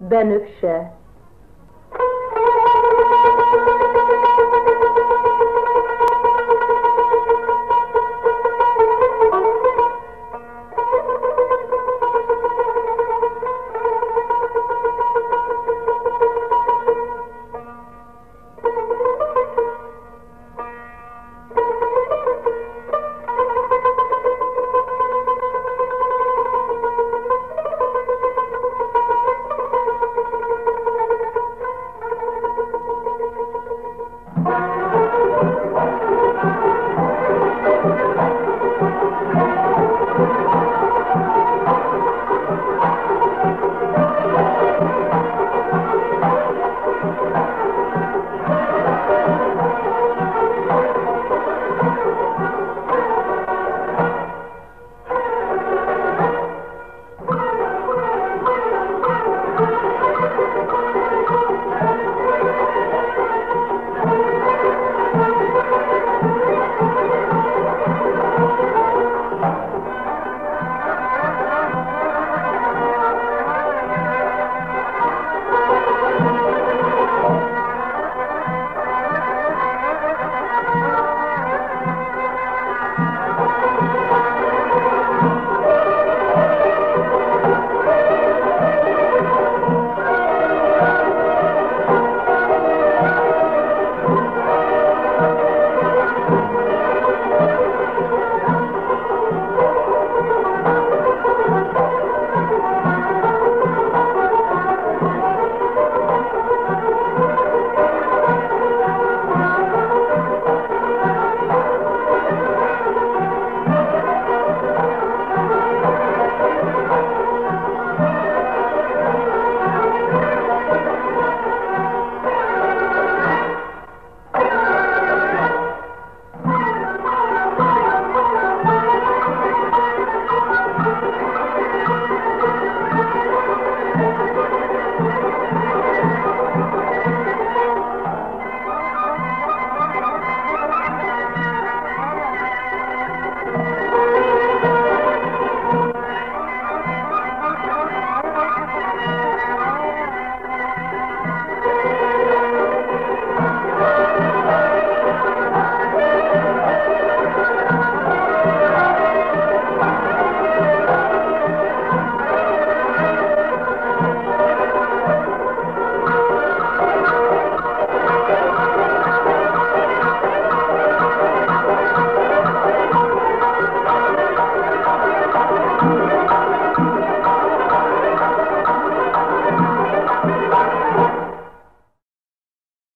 Benüfşe